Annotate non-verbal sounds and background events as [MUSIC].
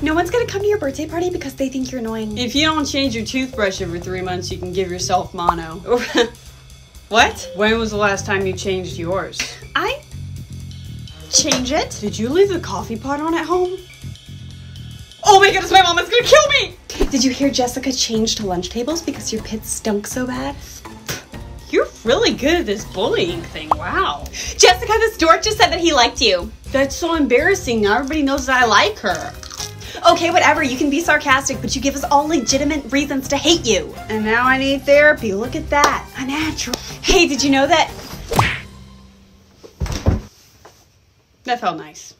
No one's gonna come to your birthday party because they think you're annoying. If you don't change your toothbrush every three months, you can give yourself mono. [LAUGHS] what? when was the last time you changed yours? I change it? Did you leave the coffee pot on at home? Oh my goodness, my mom is gonna kill me! Did you hear Jessica change to lunch tables because your pits stunk so bad? You're really good at this bullying thing, wow. Jessica, this dork just said that he liked you. That's so embarrassing. Now everybody knows that I like her. Okay, whatever, you can be sarcastic, but you give us all legitimate reasons to hate you. And now I need therapy. Look at that. A natural. Hey, did you know that? That felt nice.